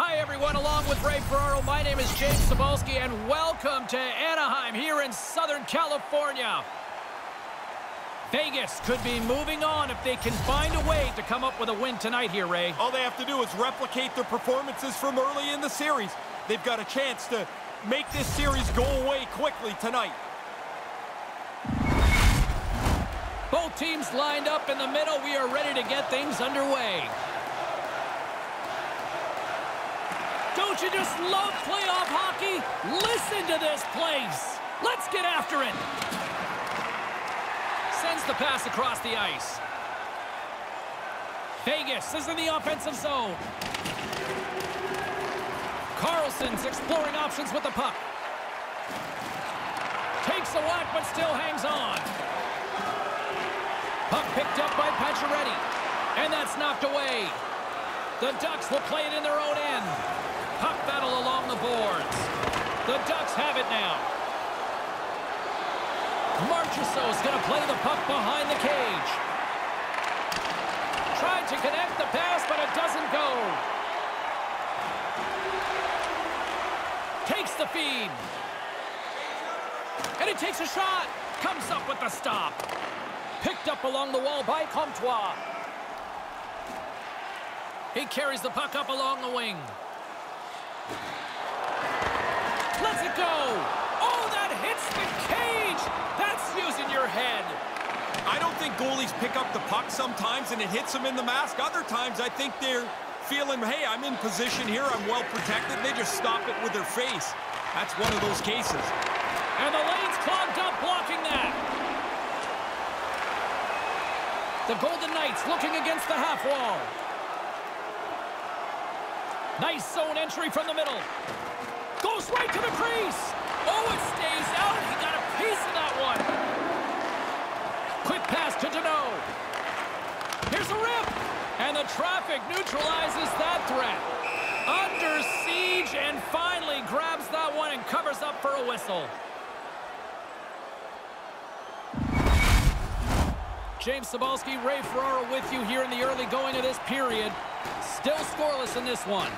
Hi, everyone. Along with Ray Ferraro, my name is James Cybulski, and welcome to Anaheim here in Southern California. Vegas could be moving on if they can find a way to come up with a win tonight here, Ray. All they have to do is replicate their performances from early in the series. They've got a chance to make this series go away quickly tonight. Both teams lined up in the middle. We are ready to get things underway. Don't you just love playoff hockey? Listen to this place. Let's get after it. Sends the pass across the ice. Vegas is in the offensive zone. Karlsson's exploring options with the puck. Takes a whack, but still hangs on. Puck picked up by Pacioretty. And that's knocked away. The Ducks will play it in their own end. Puck battle along the boards. The Ducks have it now. Marchessault's going to play the puck behind the cage. Tried to connect the pass, but it doesn't go. Takes the feed. And it takes a shot. Comes up with the stop. Picked up along the wall by Comtois. He carries the puck up along the wing. Let's it go. Oh, that hits the cage. That's using your head. I don't think goalies pick up the puck sometimes and it hits them in the mask. Other times I think they're feeling, hey, I'm in position here. I'm well protected. They just stop it with their face. That's one of those cases. And the lane's clogged up blocking that. The Golden Knights looking against the half wall. Nice zone entry from the middle. Goes right to the crease. Oh, it stays out. He got a piece of that one. Quick pass to Danault. Here's a rip. And the traffic neutralizes that threat. Under siege and finally grabs that one and covers up for a whistle. James Cybulski, Ray Ferraro with you here in the early going of this period. Still scoreless in this one.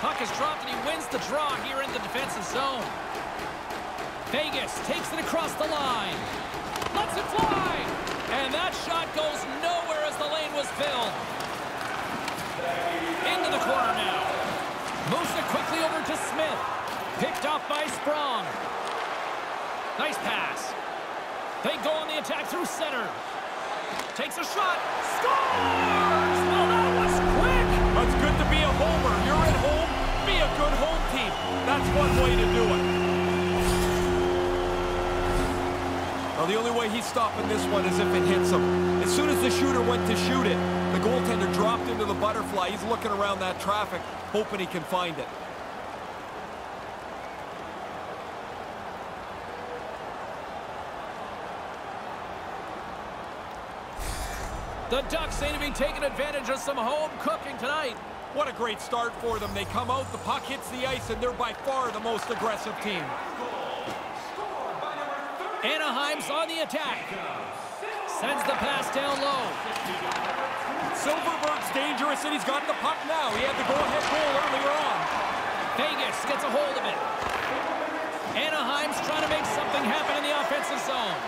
Puck is dropped and he wins the draw here in the defensive zone. Vegas takes it across the line. Lets it fly. And that shot goes nowhere as the lane was filled. Into the corner now. Moves it quickly over to Smith. Picked off by Sprong. Nice pass. They go on the attack through center. Takes a shot. Scores! That's one way to do it. Well, the only way he's stopping this one is if it hits him. As soon as the shooter went to shoot it, the goaltender dropped into the butterfly. He's looking around that traffic, hoping he can find it. The Ducks seem to be taking advantage of some home cooking tonight. What a great start for them. They come out, the puck hits the ice, and they're by far the most aggressive team. Anaheim's on the attack. Sends the pass down low. Silfverberg's dangerous, and he's got the puck now. He had the go-ahead goal earlier on. Vegas gets a hold of it. Anaheim's trying to make something happen in the offensive zone.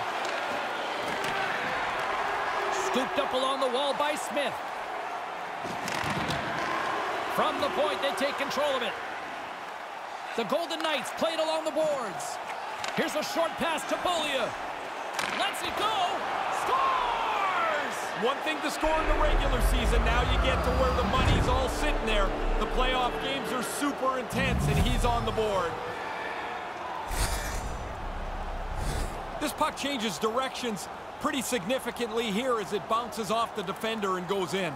Scooped up along the wall by Smith. From the point, they take control of it. The Golden Knights played along the boards. Here's a short pass to Beaulieu. Lets it go. Scores! One thing to score in the regular season, now you get to where the money's all sitting there. The playoff games are super intense, and he's on the board. This puck changes directions pretty significantly here as it bounces off the defender and goes in.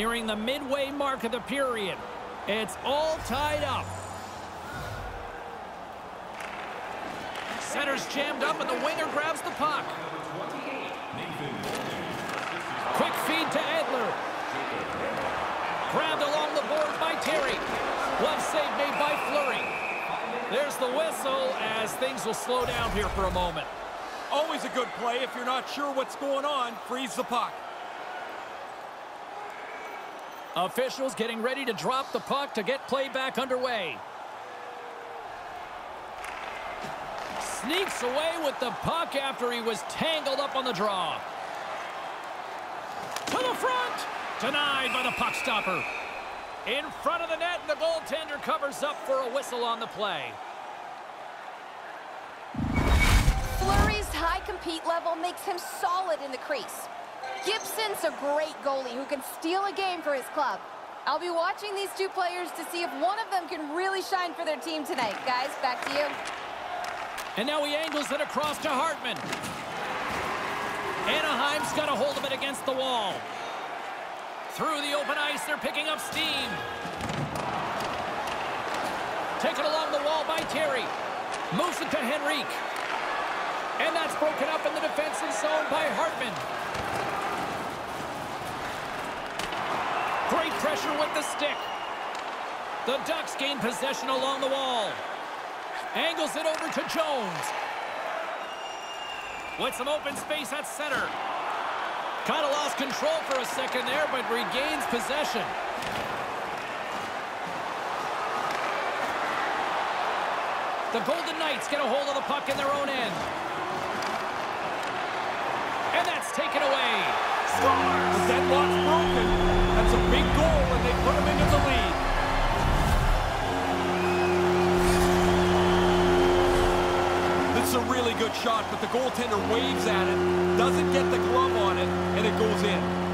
nearing the midway mark of the period. It's all tied up. Center's jammed up, and the winger grabs the puck. Quick feed to Edler. Grabbed along the board by Terry. Left save made by Fleury. There's the whistle as things will slow down here for a moment. Always a good play if you're not sure what's going on. Freeze the puck. Officials getting ready to drop the puck to get play back underway. Sneaks away with the puck after he was tangled up on the draw. To the front! Denied by the puck stopper. In front of the net, the goaltender covers up for a whistle on the play. Fleury's high compete level makes him solid in the crease. Gibson's a great goalie who can steal a game for his club. I'll be watching these two players to see if one of them can really shine for their team tonight. Guys, back to you. And now he angles it across to Hartman. Anaheim's got a hold of it against the wall. Through the open ice, they're picking up steam. Taken along the wall by Terry. Moves it to Henrique. And that's broken up in the defensive zone by Hartman. Great pressure with the stick. The Ducks gain possession along the wall. Angles it over to Jones. With some open space at center. Kind of lost control for a second there, but regains possession. The Golden Knights get a hold of the puck in their own end. And that's taken away. Scores! The deadlock's broken. That's a big goal, and they put him into the lead. This is a really good shot, but the goaltender waves at it, doesn't get the glove on it, and it goes in.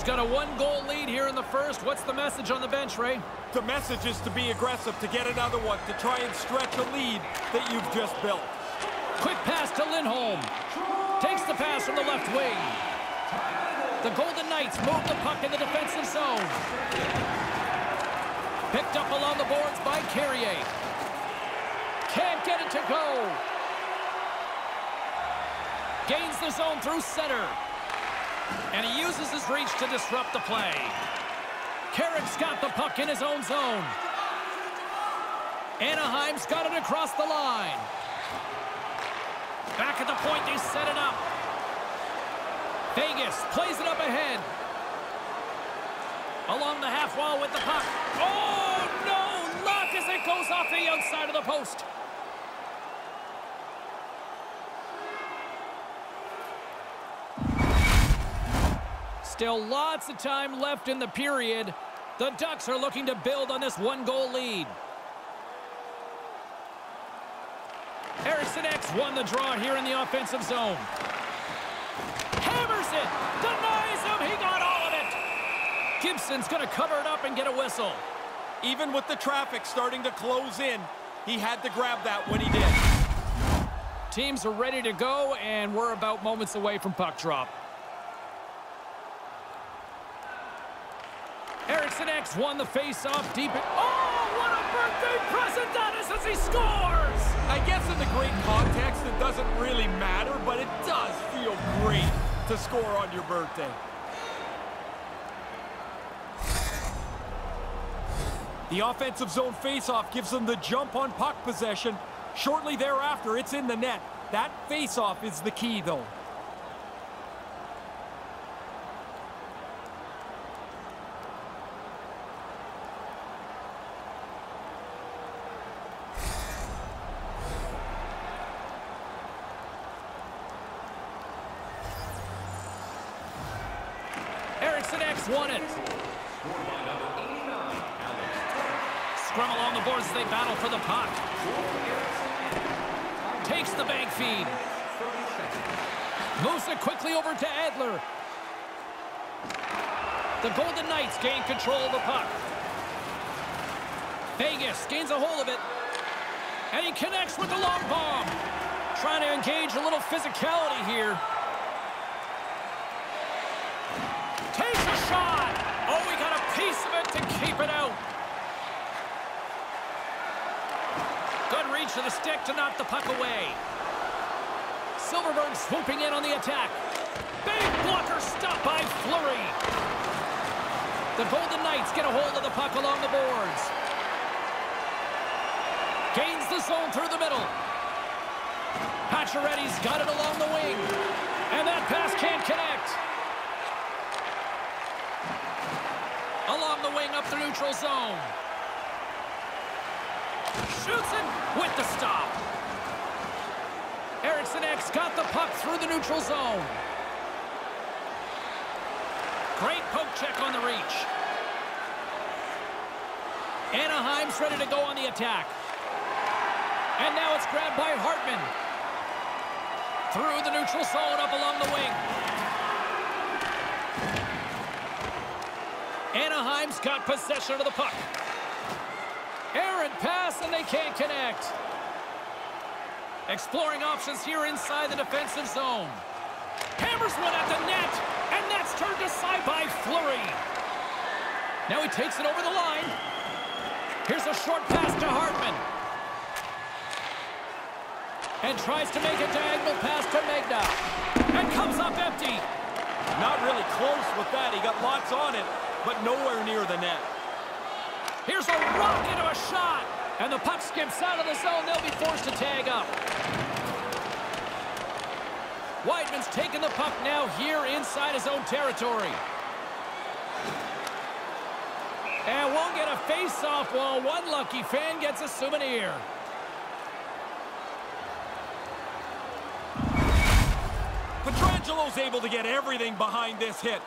Anaheim's got a one-goal lead here in the first. What's the message on the bench, Ray? The message is to be aggressive, to get another one, to try and stretch a lead that you've just built. Quick pass to Lindholm. Takes the pass from the left wing. The Golden Knights move the puck in the defensive zone. Picked up along the boards by Carrier. Can't get it to go. Gains the zone through center. And he uses his reach to disrupt the play. Carrick's got the puck in his own zone. Anaheim's got it across the line. Back at the point, they set it up. Vegas plays it up ahead. Along the half wall with the puck. Oh, no! Luck as it goes off the outside of the post. Still lots of time left in the period. The Ducks are looking to build on this one-goal lead. Harrison X won the draw here in the offensive zone. Hammers it! Denies him! He got all of it! Gibson's going to cover it up and get a whistle. Even with the traffic starting to close in, he had to grab that when he did. Teams are ready to go, and we're about moments away from puck drop. Eriksson Ek won the face-off deep. In oh, what a birthday present that is as he scores! I guess in the great context, it doesn't really matter, but it does feel great to score on your birthday. The offensive zone faceoff gives them the jump on puck possession. Shortly thereafter, it's in the net. That faceoff is the key, though. Eriksson Ek won it. Scrum along the boards as they battle for the puck. Takes the bank feed. Moves it quickly over to Edler. The Gain control of the puck. Vegas gains a hold of it. And he connects with the long bomb. Trying to engage a little physicality here. Takes a shot. Oh, we got a piece of it to keep it out. Good reach to the stick to knock the puck away. Silfverberg swooping in on the attack. Big blocker stop by Fleury. The Golden Knights get a hold of the puck along the boards. Gains the zone through the middle. Pacioretty's got it along the wing. And that pass can't connect. Along the wing up the neutral zone. Shoots it with the stop. Eriksson Ek got the puck through the neutral zone. Great poke check on the reach. Anaheim's ready to go on the attack. And now it's grabbed by Hartman. Through the neutral zone up along the wing. Anaheim's got possession of the puck. Errant pass, and they can't connect. Exploring options here inside the defensive zone. Hammers one at the net, and that's turned aside by Fleury. Now he takes it over the line. Here's a short pass to Hartman. And tries to make a diagonal pass to Megna. And comes up empty. Not really close with that. He got lots on it, but nowhere near the net. Here's a rocket of a shot. And the puck skips out of the zone. They'll be forced to tag up. Wideman's taking the puck now here inside his own territory. And won't get a face-off while one lucky fan gets a souvenir. Pietrangelo's able to get everything behind this hit.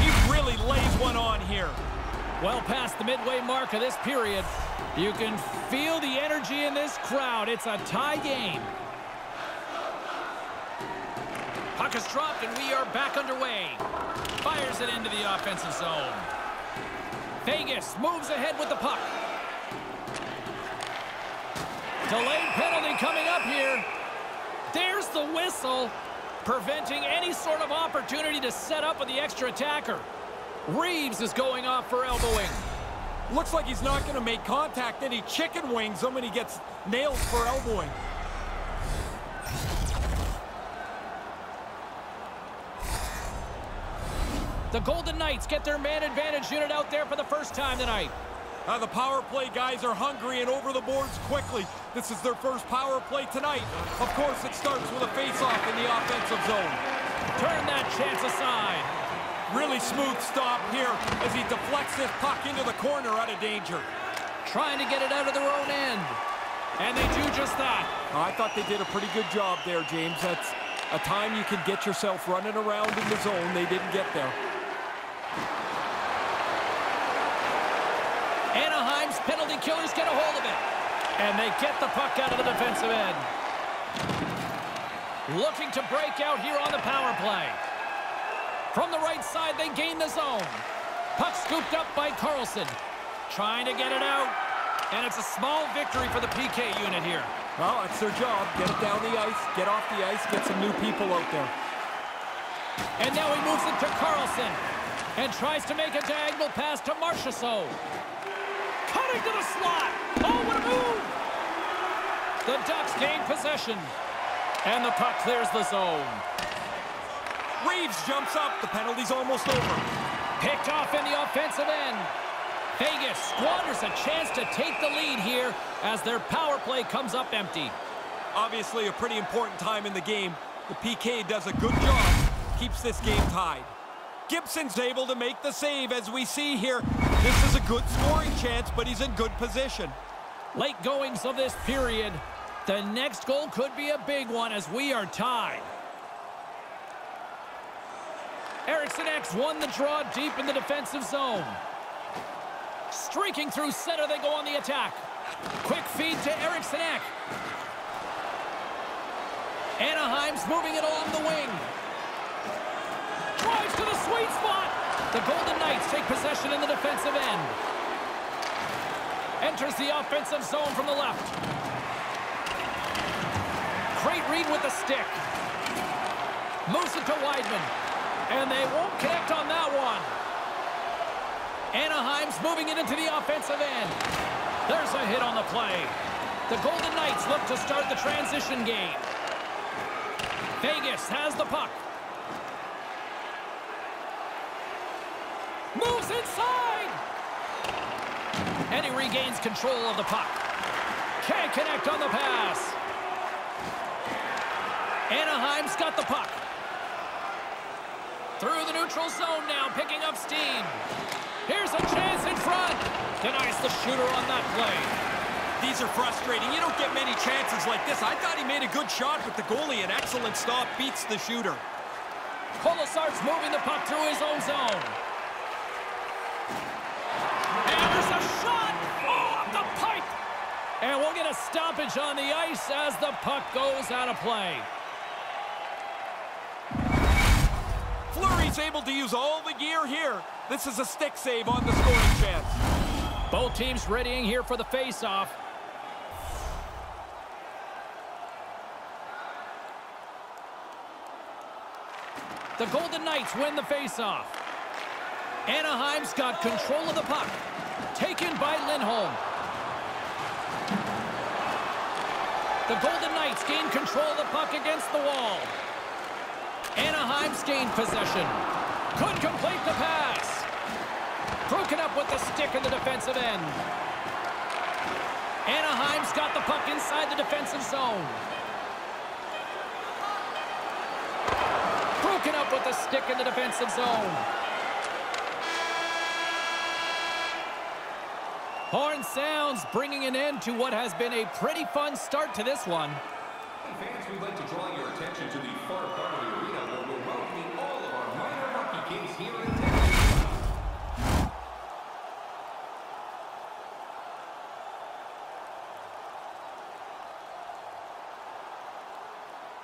He really lays one on here. Well past the midway mark of this period. You can feel the energy in this crowd. It's a tie game. Puck is dropped and we are back underway. Fires it into the offensive zone. Vegas moves ahead with the puck. Delayed penalty coming up here. There's the whistle, preventing any sort of opportunity to set up with the extra attacker. Reaves is going off for elbowing. Looks like he's not going to make contact, then he chicken wings him and he gets nailed for elbowing. The Golden Knights get their man advantage unit out there for the first time tonight. The power play guys are hungry and over the boards quickly. This is their first power play tonight. Of course, it starts with a face-off in the offensive zone. Turn that chance aside. Really smooth stop here as he deflects this puck into the corner out of danger. Trying to get it out of their own end. And they do just that. I thought they did a pretty good job there, James. That's a time you can get yourself running around in the zone. They didn't get there. Anaheim's penalty killers get a hold of it. And they get the puck out of the defensive end. Looking to break out here on the power play. From the right side, they gain the zone. Puck scooped up by Karlsson. Trying to get it out. And it's a small victory for the PK unit here. Well, that's their job. Get it down the ice, get off the ice, get some new people out there. And now he moves it to Karlsson. And tries to make a diagonal pass to Marchessault. Cutting to the slot. Oh, what a move! The Ducks gain possession. And the puck clears the zone. Reaves jumps up. The penalty's almost over. Picked off in the offensive end. Vegas squanders a chance to take the lead here as their power play comes up empty. Obviously a pretty important time in the game. The PK does a good job. Keeps this game tied. Gibson's able to make the save as we see here. This is a good scoring chance, but he's in good position. Late goings of this period. The next goal could be a big one as we are tied. Eriksson Ek won the draw deep in the defensive zone. Streaking through center, they go on the attack. Quick feed to Eriksson Ek. Anaheim's moving it along the wing. Drives to the sweet spot. The Golden Knights take possession in the defensive end. Enters the offensive zone from the left. Great read with the stick. Moves it to Wideman. And they won't connect on that one. Anaheim's moving it into the offensive end. There's a hit on the play. The Golden Knights look to start the transition game. Vegas has the puck. Moves inside. And he regains control of the puck. Can't connect on the pass. Anaheim's got the puck. Through the neutral zone now, picking up steam. Here's a chance in front. Denies the shooter on that play. These are frustrating. You don't get many chances like this. I thought he made a good shot, but the goalie, an excellent stop, beats the shooter. Kolesar's moving the puck through his own zone. And there's a shot! Oh, off the pipe! And we'll get a stoppage on the ice as the puck goes out of play. Fleury's able to use all the gear here. This is a stick save on the scoring chance. Both teams readying here for the face-off. The Golden Knights win the face-off. Anaheim's got control of the puck. Taken by Lindholm. The Golden Knights gain control of the puck against the wall. Anaheim's gained possession. Could complete the pass. Broken up with the stick in the defensive end. Anaheim's got the puck inside the defensive zone. Broken up with the stick in the defensive zone. Horn sounds bringing an end to what has been a pretty fun start to this one. Fans, we'd like to draw your attention to the far part of the arena where we're welcoming all of our minor hockey here in town.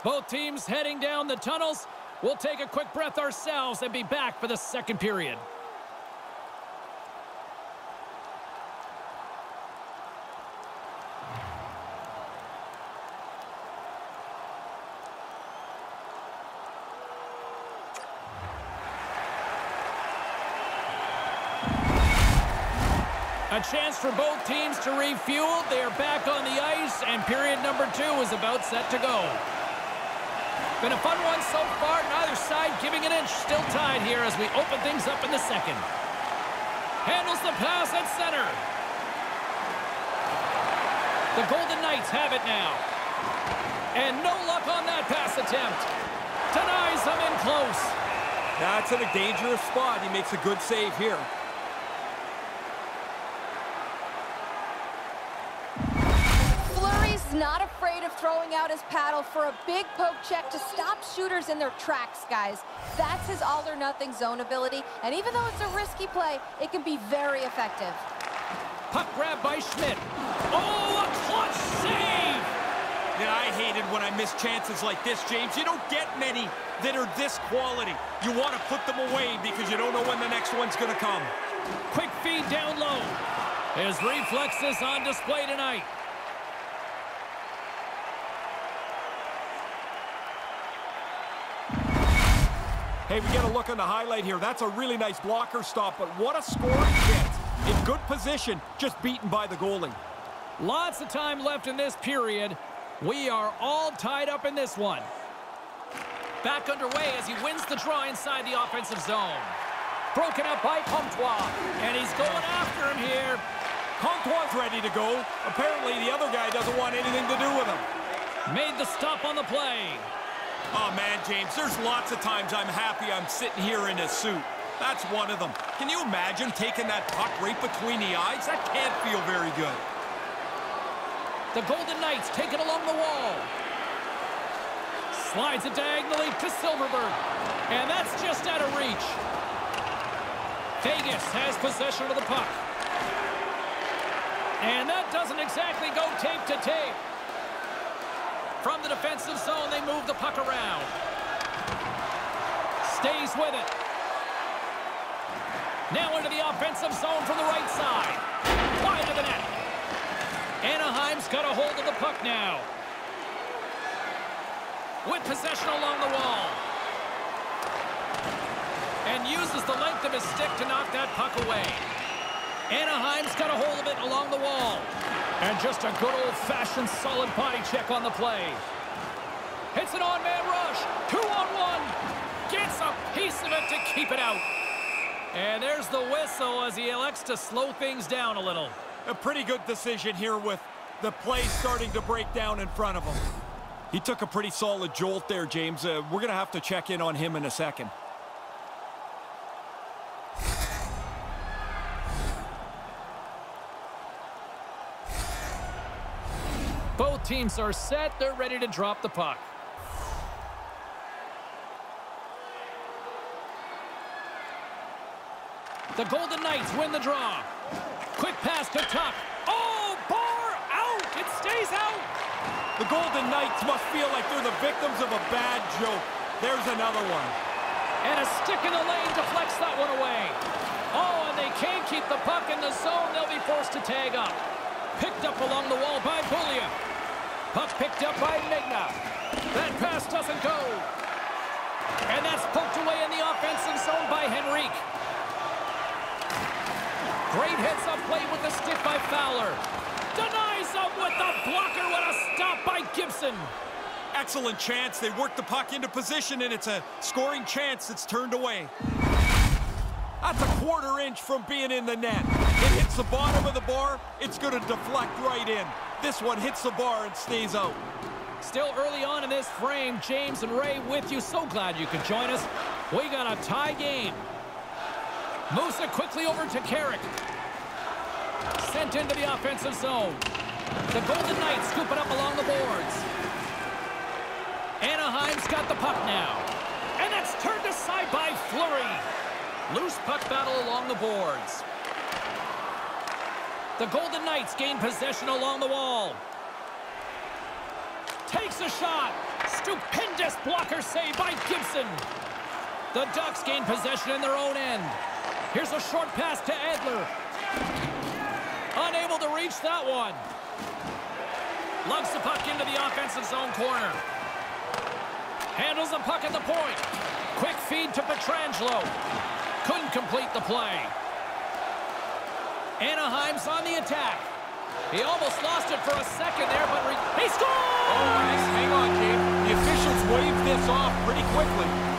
Both teams heading down the tunnels. We'll take a quick breath ourselves and be back for the second period. Chance for both teams to refuel. They are back on the ice, and period number two is about set to go. Been a fun one so far. Neither side giving an inch. Still tied here as we open things up in the second. Handles the pass at center. The Golden Knights have it now. And no luck on that pass attempt. Denies them in close. That's in a dangerous spot. He makes a good save here. Fleury's not afraid of throwing out his paddle for a big poke check to stop shooters in their tracks, guys. That's his all-or-nothing zone ability, and even though it's a risky play, it can be very effective. Puck grab by Schmidt. Oh, a clutch save! And I hated when I miss chances like this, James. You don't get many that are this quality. You want to put them away because you don't know when the next one's going to come. Quick feed down low. His reflexes on display tonight. Hey, we get a look on the highlight here. That's a really nice blocker stop, but what a scoring chance. In good position, just beaten by the goalie. Lots of time left in this period. We are all tied up in this one. Back underway as he wins the draw inside the offensive zone. Broken up by Comtois, and he's going after him here. Comtois ready to go. Apparently, the other guy doesn't want anything to do with him. Made the stop on the play. Oh, man, James, there's lots of times I'm happy I'm sitting here in a suit. That's one of them. Can you imagine taking that puck right between the eyes? That can't feel very good. The Golden Knights take it along the wall. Slides it diagonally to Silfverberg. And that's just out of reach. Vegas has possession of the puck. And that doesn't exactly go tape to tape. From the defensive zone, they move the puck around. Stays with it. Now into the offensive zone from the right side. Wide of the net. Anaheim's got a hold of the puck now. With possession along the wall. And uses the length of his stick to knock that puck away. Anaheim's got a hold of it along the wall. And just a good old-fashioned solid body check on the play. Hits an on-man rush. Two on one. Gets a piece of it to keep it out. And there's the whistle as he elects to slow things down a little. A pretty good decision here with the play starting to break down in front of him. He took a pretty solid jolt there, James. Uh, we're going to have to check in on him in a second. Teams are set. They're ready to drop the puck. The Golden Knights win the draw. Quick pass to Tuch. Oh, bar out. It stays out. The Golden Knights must feel like they're the victims of a bad joke. There's another one. And a stick in the lane deflects that one away. Oh, and they can't keep the puck in the zone. They'll be forced to tag up. Picked up along the wall by Bullia. Puck picked up by Megna. That pass doesn't go. And that's poked away in the offensive zone by Henrique. Great heads-up play with the stick by Fowler. Denies him with the blocker. What a stop by Gibson. Excellent chance. They work the puck into position, and it's a scoring chance that's turned away. That's a quarter inch from being in the net. It hits the bottom of the bar. It's going to deflect right in. This one hits the bar and stays out. Still early on in this frame, James and Ray with you. So glad you could join us. We got a tie game. It quickly over to Carrick. Sent into the offensive zone. The Golden Knights scoop it up along the boards. Anaheim's got the puck now. And that's turned aside by Fleury. Loose puck battle along the boards. The Golden Knights gain possession along the wall. Takes a shot. Stupendous blocker save by Gibson. The Ducks gain possession in their own end. Here's a short pass to Edler. Unable to reach that one. Lugs the puck into the offensive zone corner. Handles the puck at the point. Quick feed to Pietrangelo. Couldn't complete the play. Anaheim's on the attack. He almost lost it for a second there, but he scores! Oh, nice. Hang on. The officials waved this off pretty quickly.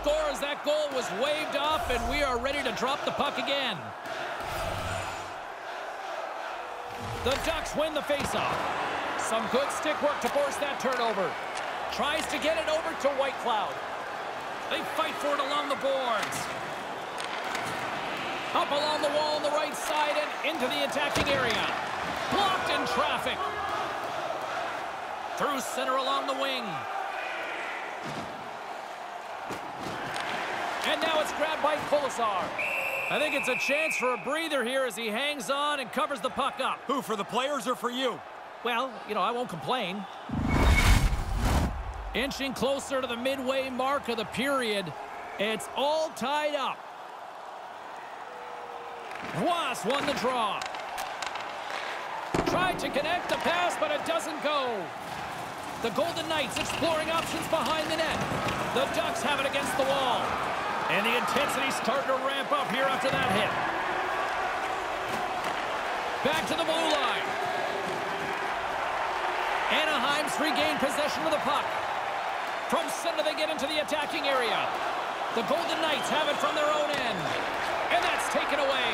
Score as that goal was waved off, and we are ready to drop the puck again. The Ducks win the faceoff. Some good stick work to force that turnover. Tries to get it over to Whitecloud. They fight for it along the boards. Up along the wall on the right side and into the attacking area. Blocked in traffic. Through center along the wing. And now it's grabbed by Kolesar. I think it's a chance for a breather here as he hangs on and covers the puck up. Who, for the players or for you? Well, you know, I won't complain. Inching closer to the midway mark of the period. It's all tied up. Was won the draw. Tried to connect the pass, but it doesn't go. The Golden Knights exploring options behind the net. The Ducks have it against the wall. And the intensity's starting to ramp up here after that hit. Back to the blue line. Anaheim's regained possession of the puck. From center, they get into the attacking area. The Golden Knights have it from their own end. And that's taken away.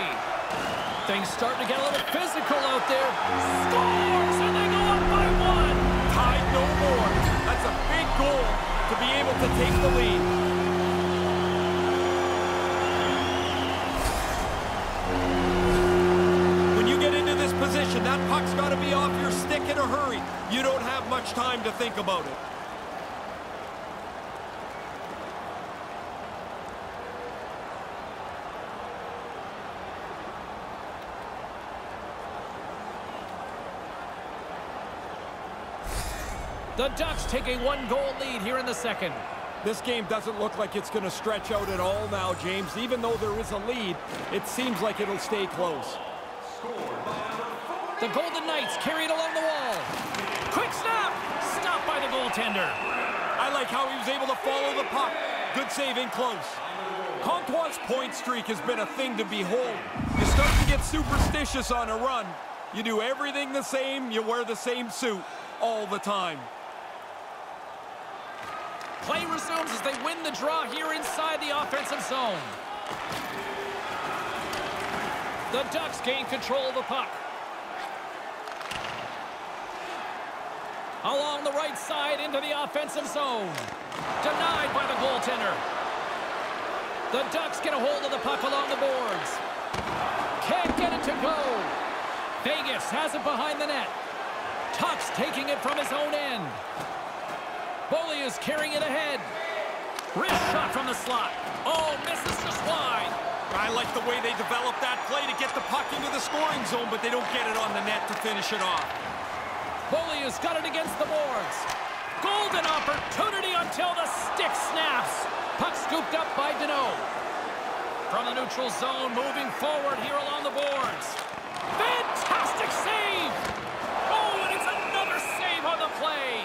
Things starting to get a little physical out there. Scores, and they go up by one. Tied no more. That's a big goal to be able to take the lead. Position, that puck's got to be off your stick in a hurry. You don't have much time to think about it. The Ducks take a one-goal lead here in the second. This game doesn't look like it's going to stretch out at all now, James. Even though there is a lead, it seems like it'll stay close. The Golden Knights carried along the wall. Quick snap! Stopped by the goaltender. I like how he was able to follow the puck. Good save in close. Comtois' point streak has been a thing to behold. You start to get superstitious on a run. You do everything the same, you wear the same suit all the time. Play resumes as they win the draw here inside the offensive zone. The Ducks gain control of the puck. Along the right side into the offensive zone. Denied by the goaltender. The Ducks get a hold of the puck along the boards. Can't get it to go. Vegas has it behind the net. Tuch's taking it from his own end. Boley is carrying it ahead. Wrist shot from the slot. Oh, misses just wide. I like the way they develop that play to get the puck into the scoring zone, but they don't get it on the net to finish it off. Boley has got it against the boards. Golden opportunity until the stick snaps. Puck scooped up by Danault. From the neutral zone, moving forward here along the boards. Fantastic save! Oh, and it's another save on the play.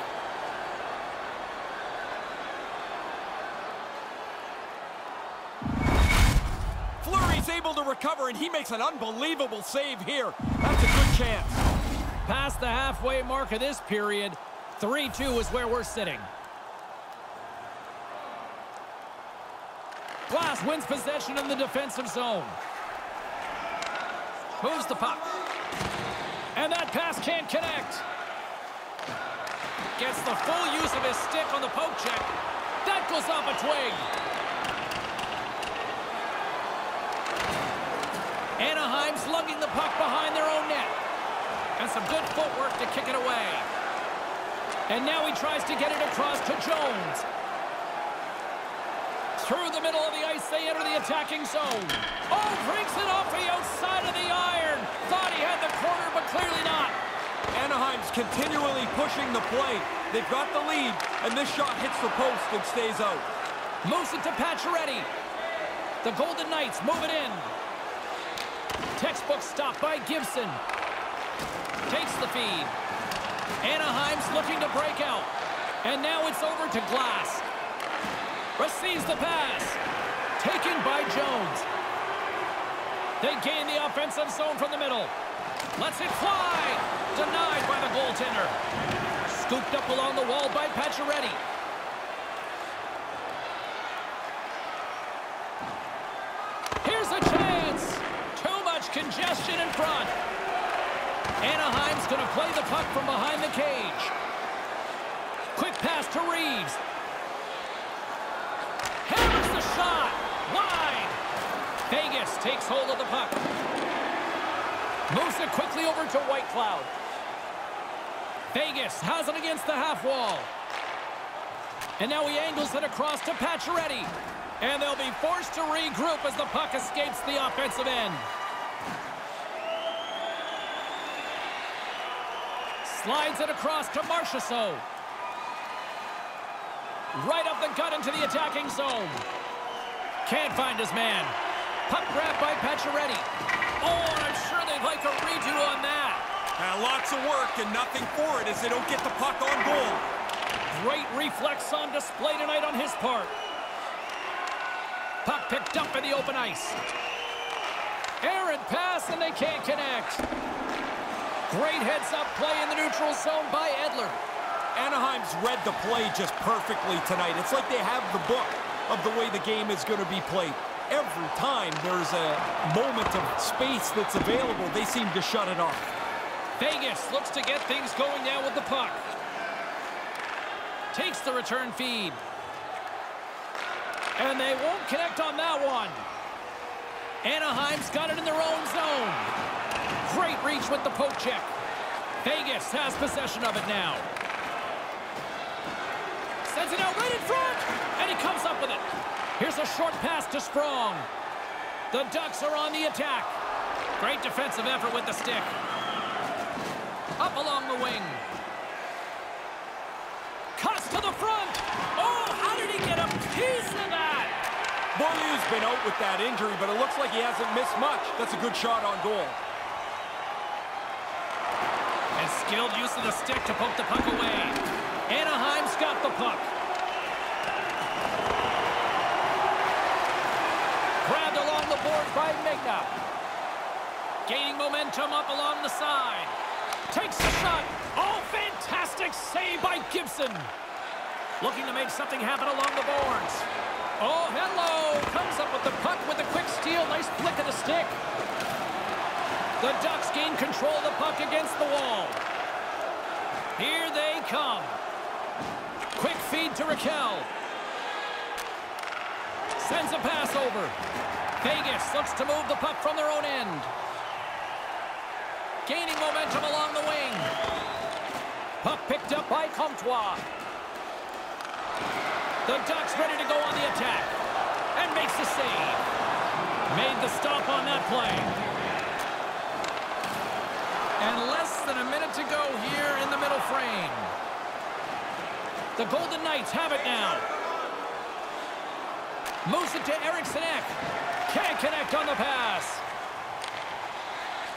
Fleury's able to recover, and he makes an unbelievable save here. That's a good chance. Past the halfway mark of this period, 3-2 is where we're sitting. Glass wins possession in the defensive zone. Moves the puck. And that pass can't connect. Gets the full use of his stick on the poke check. That goes off a twig. Anaheim slugging the puck behind their own net. And some good footwork to kick it away. And now he tries to get it across to Jones. Through the middle of the ice, they enter the attacking zone. Oh, breaks it off the outside of the iron. Thought he had the corner, but clearly not. Anaheim's continually pushing the play. They've got the lead, and this shot hits the post and stays out. Moves it to Pacioretty. The Golden Knights move it in. Textbook stop by Gibson. Takes the feed. Anaheim's looking to break out. And now it's over to Glass. Receives the pass. Taken by Jones. They gain the offensive zone from the middle. Lets it fly. Denied by the goaltender. Scooped up along the wall by Pacioretty. Here's a chance. Too much congestion in front. Anaheim's going to play the puck from behind the cage. Quick pass to Reaves. Hammers the shot. Wide. Vegas takes hold of the puck. Moves it quickly over to Whitecloud. Vegas has it against the half wall. And now he angles it across to Pacioretty. And they'll be forced to regroup as the puck escapes the offensive end. Slides it across to Marchessault. Right up the gut into the attacking zone. Can't find his man. Puck grab by Pacioretty. Oh, and I'm sure they'd like a redo on that. Uh, lots of work and nothing for it as they don't get the puck on goal. Great reflex on display tonight on his part. Puck picked up in the open ice. Errant pass, and they can't connect. Great heads-up play in the neutral zone by Edler. Anaheim's read the play just perfectly tonight. It's like they have the book of the way the game is going to be played. Every time there's a moment of space that's available, they seem to shut it off. Vegas looks to get things going now with the puck. Takes the return feed. And they won't connect on that one. Anaheim's got it in their own zone. Great reach with the poke check. Vegas has possession of it now. Sends it out right in front. And he comes up with it. Here's a short pass to Sprong. The Ducks are on the attack. Great defensive effort with the stick. Up along the wing. Cuts to the front. Oh, how did he get a piece of that? Beaulieu's been out with that injury, but it looks like he hasn't missed much. That's a good shot on goal. Skilled use of the stick to poke the puck away. Anaheim's got the puck. Grabbed along the boards by Megna. Gaining momentum up along the side. Takes the shot. Oh, fantastic save by Gibson. Looking to make something happen along the boards. Oh, hello. Comes up with the puck with a quick steal. Nice flick of the stick. The Ducks gain control of the puck against the wall. Here they come. Quick feed to Rakell. Sends a pass over. Vegas looks to move the puck from their own end. Gaining momentum along the wing. Puck picked up by Comtois. The Ducks ready to go on the attack. And makes the save. Made the stop on that play. And less than a minute to go here in the middle frame. The Golden Knights have it now. Moves it to Eriksson Ek. Can't connect on the pass.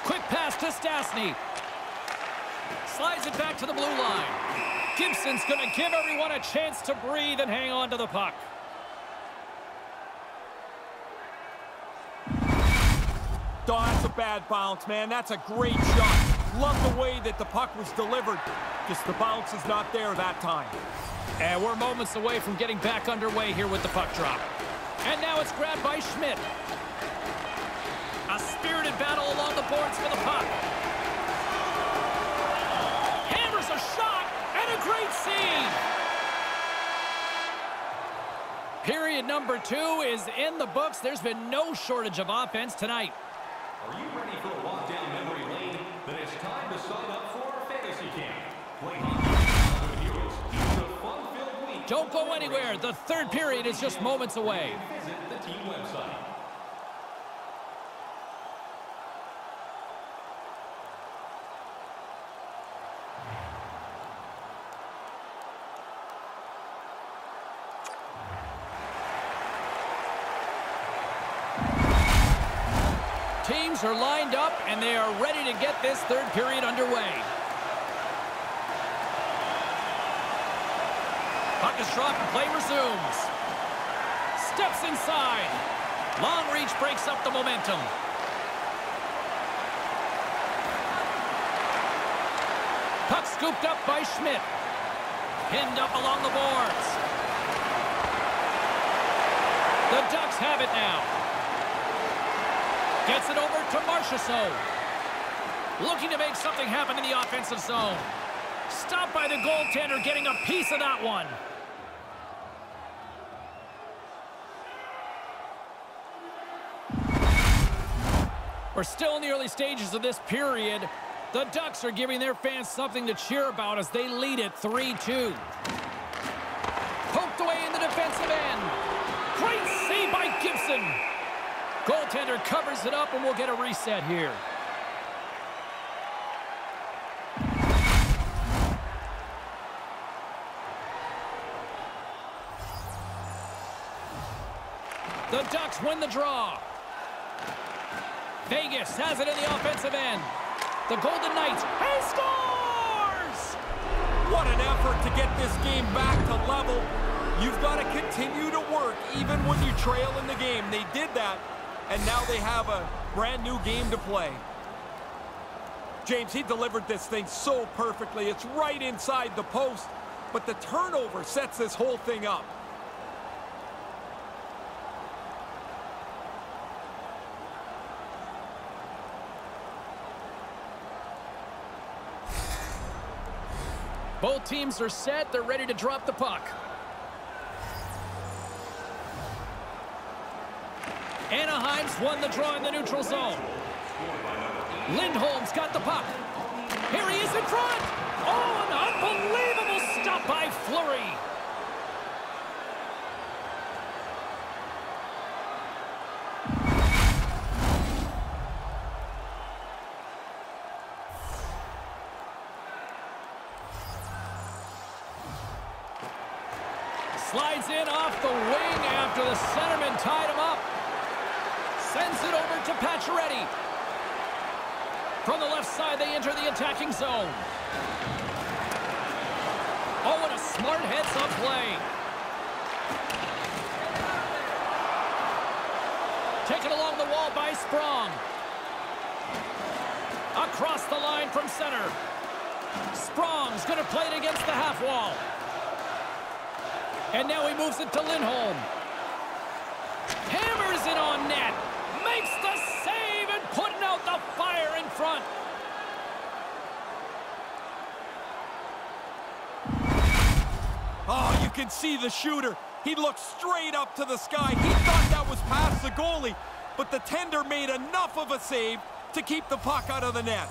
Quick pass to Stastny. Slides it back to the blue line. Gibson's going to give everyone a chance to breathe and hang on to the puck. Oh, that's a bad bounce, man. That's a great shot. Love the way that the puck was delivered. Just the bounce is not there that time. And we're moments away from getting back underway here with the puck drop. And now it's grabbed by Schmidt. A spirited battle along the boards for the puck. Hammers a shot and a great save. Period number two is in the books. There's been no shortage of offense tonight. Are you ready for a walk down memory lane? Then it's time to sign up for our fantasy camp. Play hockey with heroes. It's a fun-filled week. Don't go anywhere. The third period is just moments away. Visit the team website. Teams are lined up, and they are ready to get this third period underway. Puck is dropped and play resumes. Steps inside. Long reach breaks up the momentum. Puck scooped up by Schmidt. Pinned up along the boards. The Ducks have it now. Gets it over to Marchessault. Looking to make something happen in the offensive zone. Stopped by the goaltender getting a piece of that one. We're still in the early stages of this period. The Ducks are giving their fans something to cheer about as they lead it 3-2. Poked away in the defensive end. Great save by Gibson. Goaltender covers it up, and we'll get a reset here. The Ducks win the draw. Vegas has it in the offensive end. The Golden Knights, he scores! What an effort to get this game back to level. You've got to continue to work even when you trail in the game. They did that, and now they have a brand new game to play. James, he delivered this thing so perfectly. It's right inside the post, but the turnover sets this whole thing up. Both teams are set. They're ready to drop the puck. Anaheim's won the draw in the neutral zone. Lindholm's got the puck. Here he is in front. Oh, an unbelievable stop by Fleury. Slides in off the wing after the centerman tied him up. Sends it over to Pacioretty. From the left side, they enter the attacking zone. Oh, what a smart heads-up play. Taken along the wall by Sprong. Across the line from center. Sprong's going to play it against the half wall. And now he moves it to Lindholm. Hammers it on net. Makes the save and putting out the fire in front. Oh, you can see the shooter. He looked straight up to the sky. He thought that was past the goalie, but the tender made enough of a save to keep the puck out of the net.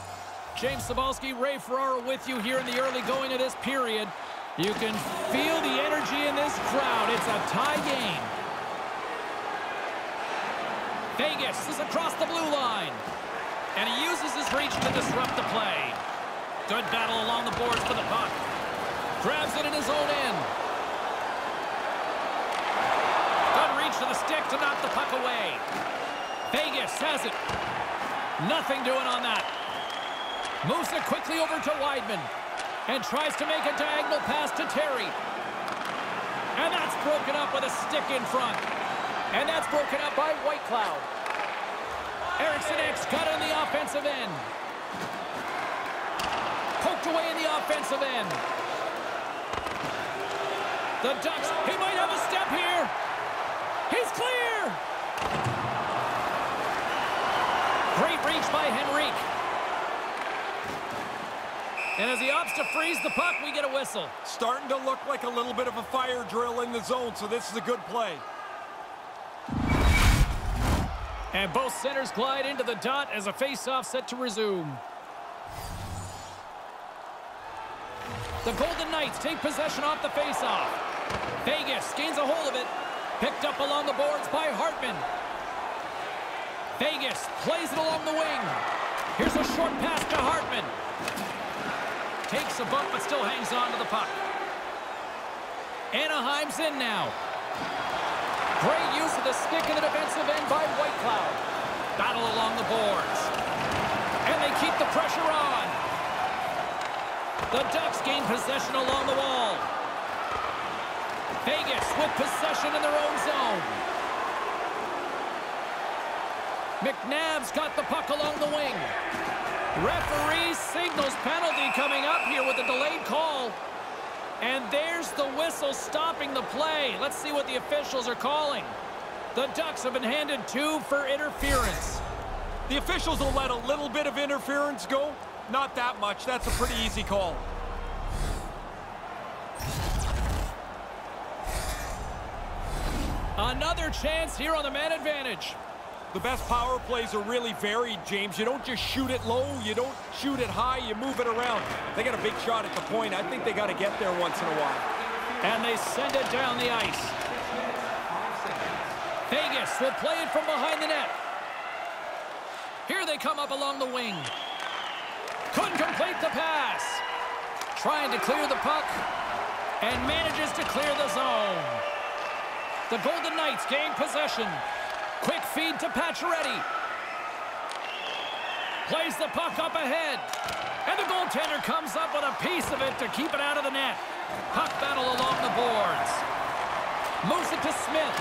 James Cybulski, Ray Ferraro with you here in the early going of this period. You can feel the energy in this crowd. It's a tie game. Vegas is across the blue line. And he uses his reach to disrupt the play. Good battle along the boards for the puck. Grabs it in his own end. Good reach to the stick to knock the puck away. Vegas has it. Nothing doing on that. Moves it quickly over to Wideman. And tries to make a diagonal pass to Terry. And that's broken up with a stick in front. And that's broken up by Whitecloud. Eriksson Ek got on the offensive end. Poked away in the offensive end. The Ducks, he might have a step here. He's clear. Great reach by Henrique. And as he opts to freeze the puck, we get a whistle. Starting to look like a little bit of a fire drill in the zone, so this is a good play. And both centers glide into the dot as a face-off set to resume. The Golden Knights take possession off the face-off. Vegas gains a hold of it. Picked up along the boards by Hartman. Vegas plays it along the wing. Here's a short pass to Hartman. Takes a bump but still hangs on to the puck. Anaheim's in now. Great use of the stick in the defensive end by Whitecloud. Battle along the boards. And they keep the pressure on. The Ducks gain possession along the wall. Vegas with possession in their own zone. McNabb's got the puck along the wing. Referee signals penalty coming up here with a delayed call. And there's the whistle stopping the play. Let's see what the officials are calling. The Ducks have been handed two for interference. The officials will let a little bit of interference go. Not that much. That's a pretty easy call. Another chance here on the man advantage. The best power plays are really varied, James. You don't just shoot it low. You don't shoot it high. You move it around. They got a big shot at the point. I think they got to get there once in a while. And they send it down the ice. Vegas will play it from behind the net. Here they come up along the wing. Couldn't complete the pass. Trying to clear the puck. And manages to clear the zone. The Golden Knights gain possession. Feed to Pacioretty. Plays the puck up ahead. And the goaltender comes up with a piece of it to keep it out of the net. Puck battle along the boards. Moves it to Smith.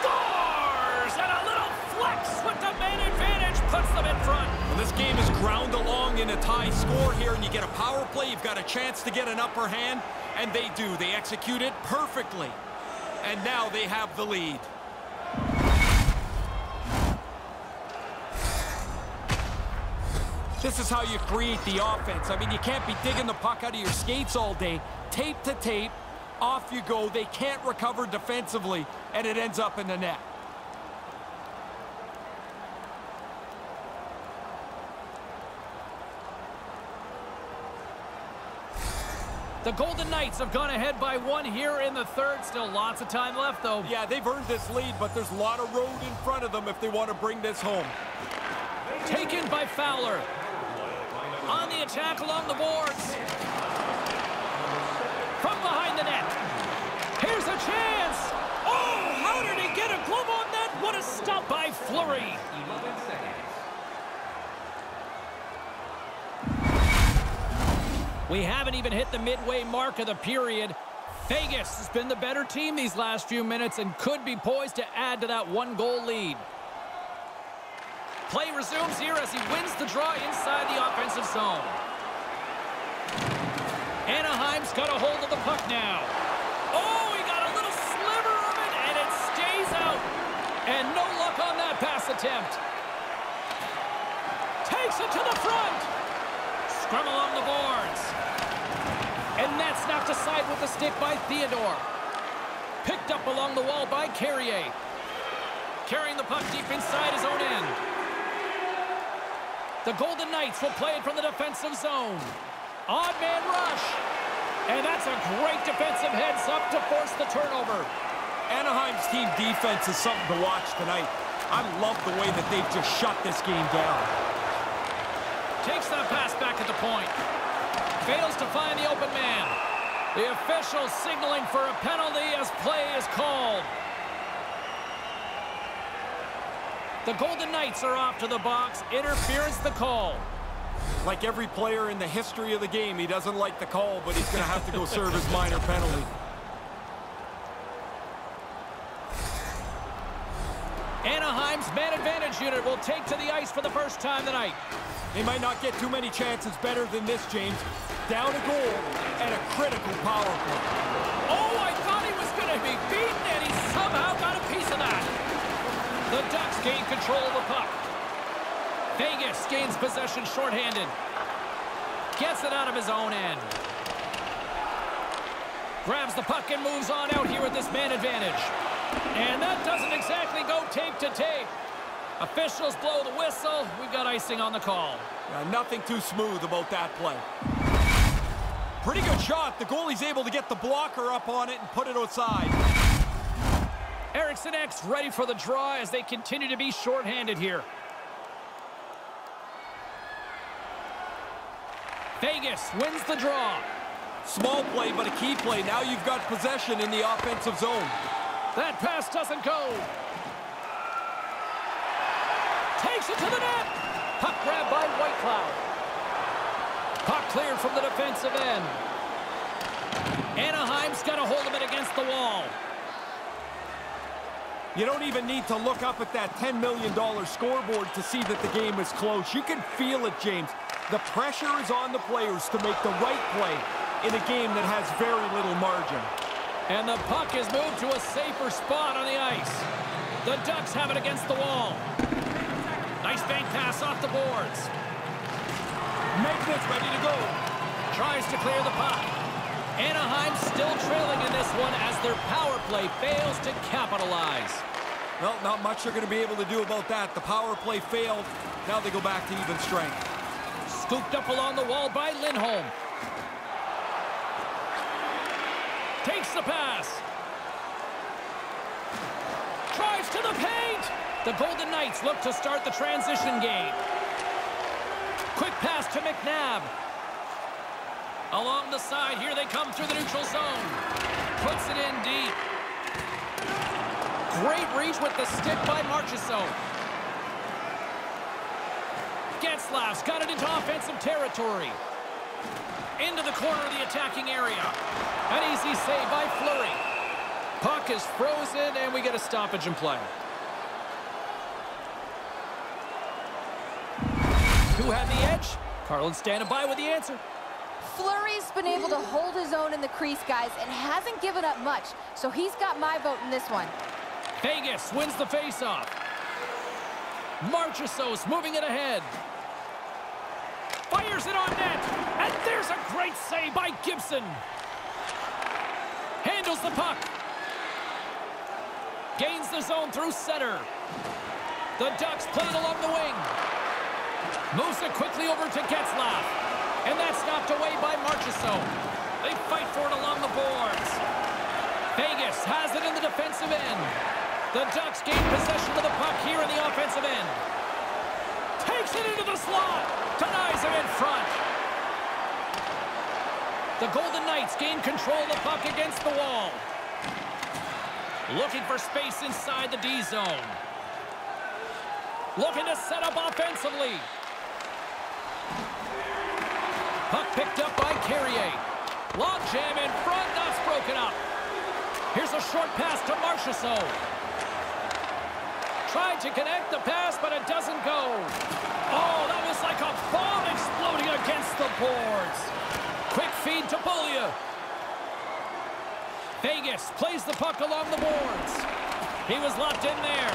Scores! And a little flex with the man advantage puts them in front. Well, this game is ground along in a tie score here, and you get a power play. You've got a chance to get an upper hand, and they do. They execute it perfectly. And now they have the lead. This is how you create the offense. I mean, you can't be digging the puck out of your skates all day. Tape to tape, off you go. They can't recover defensively, and it ends up in the net. The Golden Knights have gone ahead by one here in the third. Still lots of time left, though. Yeah, they've earned this lead, but there's a lot of road in front of them if they want to bring this home. Taken by Fowler. On the attack along the boards. From behind the net. Here's a chance. Oh, how did he get a glove on that? What a stop by Fleury. 11 seconds. We haven't even hit the midway mark of the period. Vegas has been the better team these last few minutes and could be poised to add to that one-goal lead. Play resumes here as he wins the draw inside the offensive zone. Anaheim's got a hold of the puck now. Oh, he got a little sliver of it, and it stays out. And no luck on that pass attempt. Takes it to the front. Scrum along the boards. And that's knocked aside with the stick by Theodore. Picked up along the wall by Carrier. Carrying the puck deep inside his own end. The Golden Knights will play it from the defensive zone. Odd man rush. And that's a great defensive heads up to force the turnover. Anaheim's team defense is something to watch tonight. I love the way that they've just shut this game down. Takes that pass back at the point. Fails to find the open man. The official signaling for a penalty as play is called. The Golden Knights are off to the box. Interference the call. Like every player in the history of the game, he doesn't like the call, but he's going to have to go serve his minor penalty. Anaheim's man advantage unit will take to the ice for the first time tonight. They might not get too many chances better than this, James. Down a goal and a critical power play. Oh, I thought he was going to be beaten, and he somehow got a piece of that. The Ducks gain control of the puck. Vegas gains possession shorthanded. Gets it out of his own end. Grabs the puck and moves on out here with this man advantage. And that doesn't exactly go tape to tape. Officials blow the whistle. We've got icing on the call. Yeah, nothing too smooth about that play. Pretty good shot. The goalie's able to get the blocker up on it and put it outside. Eriksson Ek ready for the draw as they continue to be shorthanded here. Vegas wins the draw. Small play, but a key play. Now you've got possession in the offensive zone. That pass doesn't go. Takes it to the net. Puck grabbed by Whitecloud. Puck cleared from the defensive end. Anaheim's got a hold of it against the wall. You don't even need to look up at that $10 million scoreboard to see that the game is close. You can feel it, James. The pressure is on the players to make the right play in a game that has very little margin. And the puck is moved to a safer spot on the ice. The Ducks have it against the wall. Nice bank pass off the boards. Megna's ready to go. Tries to clear the puck. Anaheim still trailing in this one as their power play fails to capitalize. Well, not much they're going to be able to do about that. The power play failed. Now they go back to even strength. Scooped up along the wall by Lindholm. Takes the pass. Drives to the paint. The Golden Knights look to start the transition game. Quick pass to McNabb. Along the side, here they come through the neutral zone. Puts it in deep. Great reach with the stick by Marchessault. Getzlaf's got it into offensive territory. Into the corner of the attacking area. An easy save by Fleury. Puck is frozen, and we get a stoppage in play. Who had the edge? Carlin standing by with the answer. Fleury's been able to hold his own in the crease, guys, and hasn't given up much. So he's got my vote in this one. Vegas wins the faceoff. Marchessault moving it ahead. Fires it on net. And there's a great save by Gibson. Handles the puck. Gains the zone through center. The Ducks played along the wing. Moves it quickly over to Getzlaf. And that's knocked away by Marchessault. They fight for it along the boards. Vegas has it in the defensive end. The Ducks gain possession of the puck here in the offensive end. Takes it into the slot. Denies him in front. The Golden Knights gain control of the puck against the wall. Looking for space inside the D zone. Looking to set up offensively. Puck picked up by Carrier. Long jam in front, that's broken up. Here's a short pass to Marchessault. Tried to connect the pass, but it doesn't go. Oh, that was like a bomb exploding against the boards. Quick feed to Beaulieu. Vegas plays the puck along the boards. He was locked in there.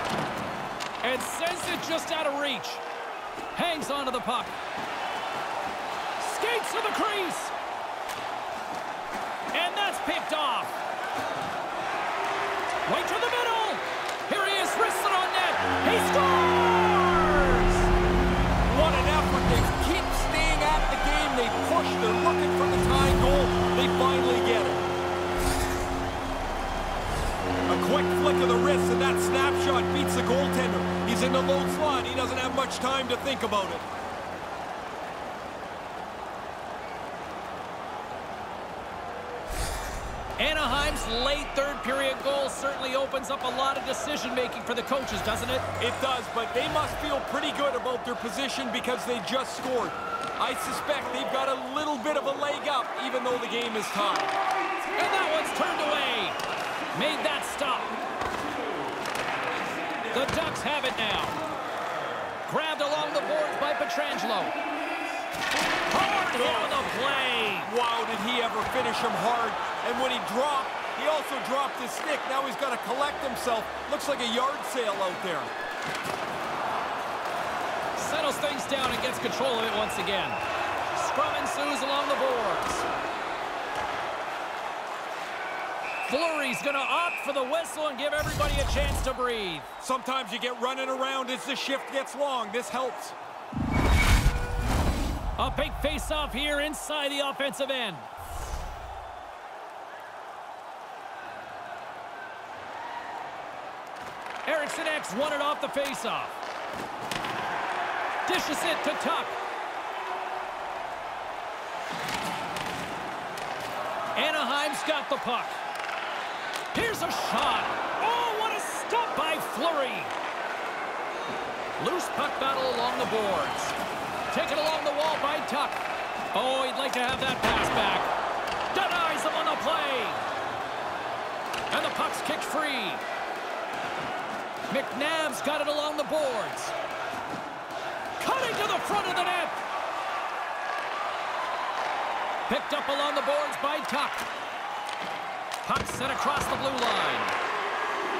And sends it just out of reach. Hangs onto the puck. Skates to the crease. And that's picked off. Right to the middle. Here he is, wristed on net. He scores! What an effort. They keep staying at the game. They push. They're looking for the tying goal. They finally get it. A quick flick of the wrist, and that snapshot beats the goaltender. He's in the low slot. He doesn't have much time to think about it. Late third period goal certainly opens up a lot of decision making for the coaches, doesn't it? It does, but they must feel pretty good about their position because they just scored. I suspect they've got a little bit of a leg up, even though the game is tied. And that one's turned away. Made that stop. The Ducks have it now. Grabbed along the boards by Pietrangelo. Hard oh. hit on the play. Wow, did he ever finish him hard. And when he dropped, he also dropped his stick. Now he's got to collect himself. Looks like a yard sale out there. Settles things down and gets control of it once again. Scrum ensues along the boards. Fleury's going to opt for the whistle and give everybody a chance to breathe. Sometimes you get running around as the shift gets long. This helps. A big face-off here inside the offensive end. Eriksson Ek won it off the face-off. Dishes it to Tuch. Anaheim's got the puck. Here's a shot. Oh, what a stop by Fleury. Loose puck battle along the boards. Taken along the wall by Tuch. Oh, he'd like to have that pass back. Denies him on the play. And the puck's kicked free. McNabb's got it along the boards. Cutting to the front of the net. Picked up along the boards by Tuch. Puck sent across the blue line.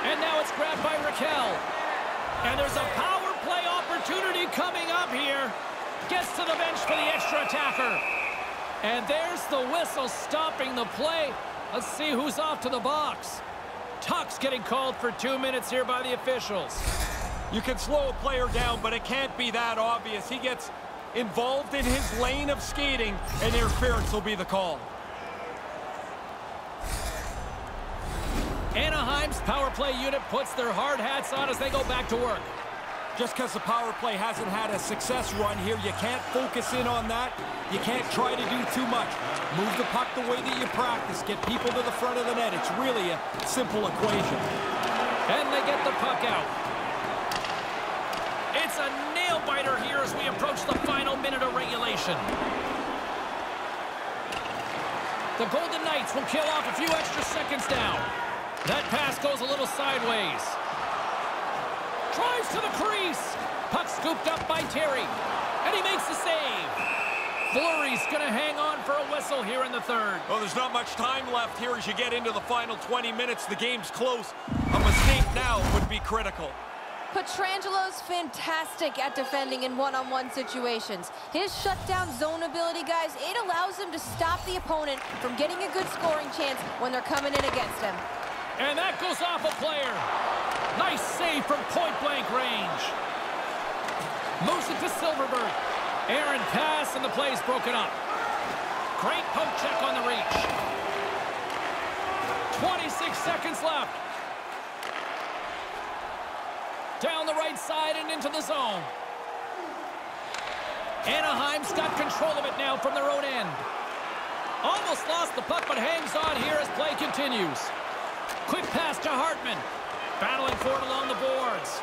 And now it's grabbed by Rakell. And there's a power play opportunity coming up here. Gets to the bench for the extra attacker. And there's the whistle stopping the play. Let's see who's off to the box. Tuch's getting called for two minutes here by the officials. You can slow a player down, but it can't be that obvious. He gets involved in his lane of skating, and interference will be the call. Anaheim's power play unit puts their hard hats on as they go back to work. Just because the power play hasn't had a success run here, you can't focus in on that. You can't try to do too much. Move the puck the way that you practice. Get people to the front of the net. It's really a simple equation. And they get the puck out. It's a nail-biter here as we approach the final minute of regulation. The Golden Knights will kill off a few extra seconds now. That pass goes a little sideways. Drives to the crease. Puck scooped up by Terry. And he makes the save. Fleury's going to hang on for a whistle here in the third. Well, there's not much time left here as you get into the final 20 minutes. The game's close. A mistake now would be critical. Pietrangelo's fantastic at defending in one-on-one -on -one situations. His shutdown zone ability, guys, it allows him to stop the opponent from getting a good scoring chance when they're coming in against him. And that goes off a player. Nice save from point-blank range. Moves it to Silfverberg. Aaron pass, and the play's broken up. Great poke check on the reach. 26 seconds left. Down the right side and into the zone. Anaheim's got control of it now from their own end. Almost lost the puck, but hangs on here as play continues. Quick pass to Hartman. Battling for it along the boards.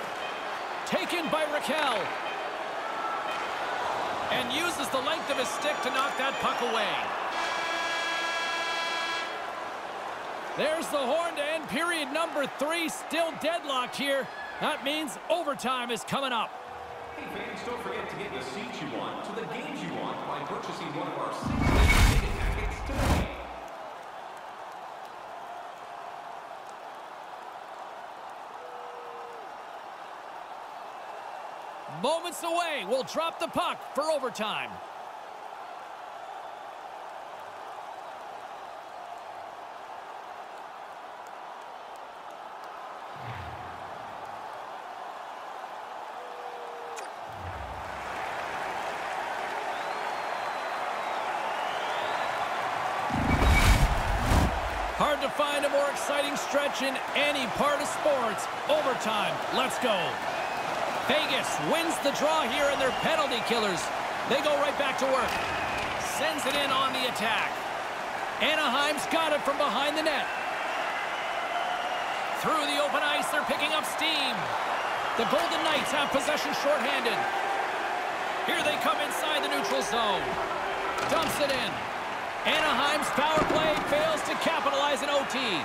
Taken by Rakell. And uses the length of his stick to knock that puck away. There's the horn to end period number three. Still deadlocked here. That means overtime is coming up. Hey fans, don't forget to get the seats you want to the games you want by purchasing one of our six Moments away. We'll drop the puck for overtime. Hard to find a more exciting stretch in any part of sports. Overtime. Let's go. Vegas wins the draw here in their penalty killers. They go right back to work. Sends it in on the attack. Anaheim's got it from behind the net. Through the open ice, they're picking up steam. The Golden Knights have possession shorthanded. Here they come inside the neutral zone. Dumps it in. Anaheim's power play fails to capitalize in OT.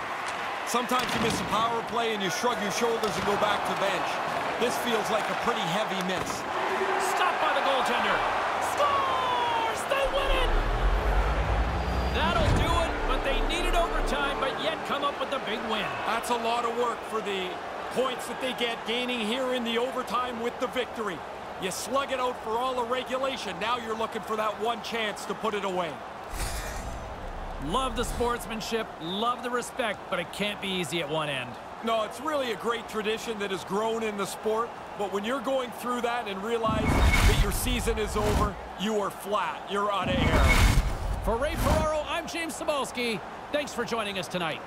Sometimes you miss a power play and you shrug your shoulders and go back to bench. This feels like a pretty heavy miss. Stopped by the goaltender. Scores! They win it! That'll do it, but they needed overtime, but yet come up with the big win. That's a lot of work for the points that they get gaining here in the overtime with the victory. You slug it out for all the regulation. Now you're looking for that one chance to put it away. Love the sportsmanship, love the respect, but it can't be easy at one end. No, it's really a great tradition that has grown in the sport. But when you're going through that and realize that your season is over, you are flat. You're out of air. For Ray Ferraro, I'm James Cybulski. Thanks for joining us tonight.